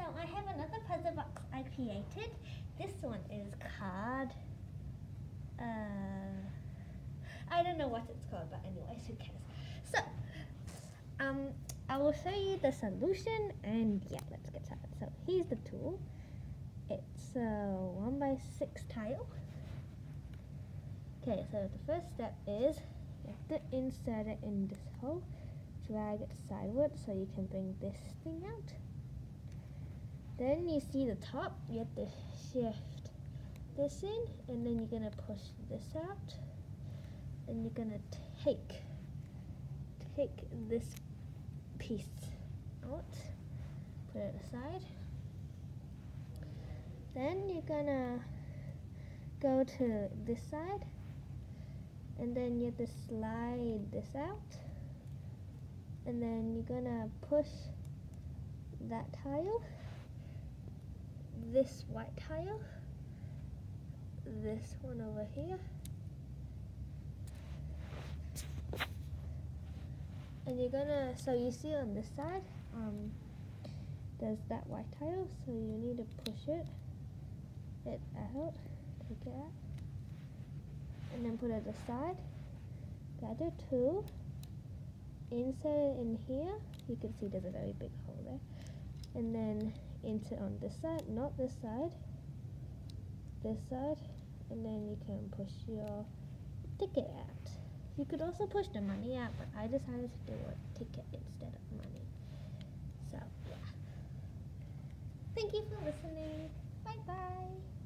So I have another puzzle box I created. This one is card. uh, I don't know what it's called, but anyways, who cares? So, um, I will show you the solution and yeah, let's get started. So here's the tool. It's a one by six tile. Okay, so the first step is you have to insert it in this hole, drag it sideways so you can bring this thing out. Then you see the top, you have to shift this in and then you're gonna push this out. and you're gonna take take this piece out, put it aside. Then you're gonna go to this side and then you have to slide this out and then you're gonna push that tile this white tile this one over here and you're gonna so you see on this side um, there's that white tile so you need to push it it out take it out and then put it aside. Gather two, insert it in here. You can see there's a very big hole there. And then insert on this side, not this side, this side, and then you can push your ticket out. You could also push the money out, but I decided to do a ticket instead of money. So, yeah. Thank you for listening. Bye-bye.